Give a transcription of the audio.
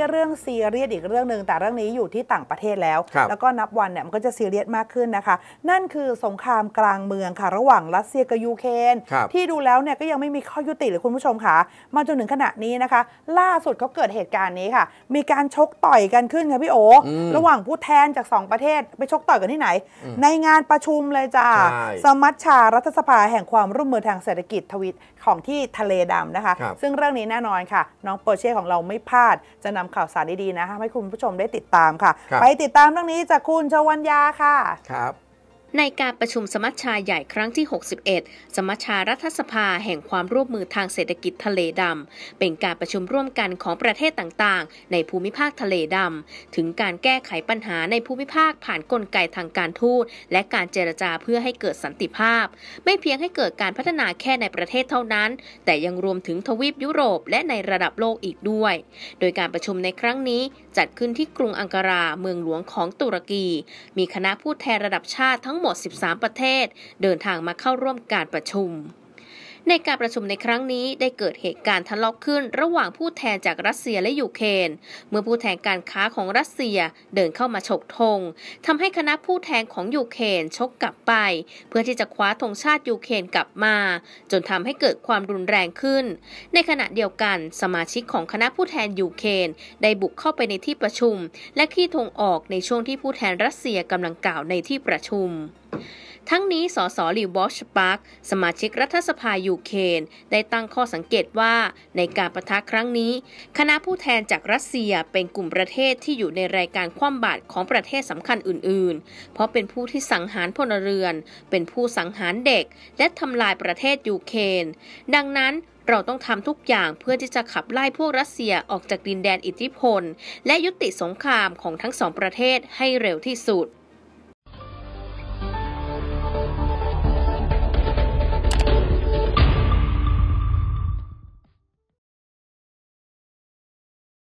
ที่เรื่องซีเรียสอีกเรื่องหนึ่งแต่เรื่องนี้อยู่ที่ต่างประเทศแล้วครับแล้วก็นับวันเนี่ยมันก็จะซีเรียสมากขึ้นนะคะ นั่นคือสงครามกลางเมืองค่ะ ระหว่างรัสเซียกับยูเครนครับที่ดูแล้วเนี่ยก็ยังไม่มีข้อยุติเลยคุณผู้ชมค่ะ มาจนถึงขณะนี้นะคะ ล่าสุดเขาเกิดเหตุการณ์นี้ค่ะ มีการชกต่อยกันขึ้นค่ะพี่โออืมระหว่างผู้แทนจากสองประเทศไปชกต่อยกันที่ไหน ในงานประชุมเลยจ้าใช่สมัชชารัฐสภาแห่งความร่วมมือทางเศรษฐกิจทวิตของที่ทะเลดำนะคะครับซึ่งเรื่องนี้แน่นอนค่ะ น้องโปรเช่ของเราไม่พลาดจะนำข่าวสารดีๆนะคะให้คุณผู้ชมได้ติดตามค่ะครับไปติดตามเรื่องนี้จากคุณชวัญญาค่ะครับ ในการประชุมสมัชชาใหญ่ครั้งที่ 61 สมัชชารัฐสภาแห่งความร่วมมือทางเศรษฐกิจทะเลดำ เป็นการประชุมร่วมกันของประเทศต่างๆ ในภูมิภาคทะเลดำ ถึงการแก้ไขปัญหาในภูมิภาคผ่านนกลไกทางการทูตและการเจรจาเพื่อให้เกิดสันติภาพ ไม่เพียงให้เกิดการพัฒนาแค่ในประเทศเท่านั้น แต่ยังรวมถึงทวีปยุโรปและในระดับโลกอีกด้วย โดยการประชุมในครั้งนี้จัดขึ้นที่กรุงอังการาเมืองหลวงของตุรกี มีคณะผู้แทนระดับชาติทั้งงหมด 13 ประเทศ เดินทางมาเข้าร่วมการประชุม ในการประชุมในครั้งนี้ได้เกิดเหตุการณ์ทะเลาะขึ้น ระหว่างผู้แทนจากรัสเซียและยูเครนเมื่อผู้แทนการค้าของรัสเซียเดินเข้ามาฉกธงทำให้คณะผู้แทนของยูเครนชกกลับไป เพื่อที่จะคว้าธงชาติยูเครนกลับมา จนทำให้เกิดความรุนแรงขึ้น ในขณะเดียวกัน สมาชิกของคณะผู้แทนยูเครนได้บุกเข้าไปในที่ประชุม และคลี่ธงออกในช่วงที่ผู้แทนรัสเซียกำลังกล่าวในที่ประชุม ทั้งนี้สสลิวอชปาร์กสมาชิกรัฐสภายูเครนได้ตั้งข้อสังเกตว่าในการปะทะครั้งนี้ คณะผู้แทนจากรัสเซียเป็นกลุ่มประเทศที่อยู่ในรายการคว่ำบาตรของประเทศสำคัญอื่น ๆ เพราะเป็นผู้ที่สังหารพลเรือน เป็นผู้สังหารเด็ก และทำลายประเทศยูเครนดังนั้นเราต้องทำทุกอย่างเพื่อที่จะขับไล่พวกรัสเซียออกจากดินแดนอิทธิพล และยุติสงครามของทั้งสองประเทศให้เร็วที่สุด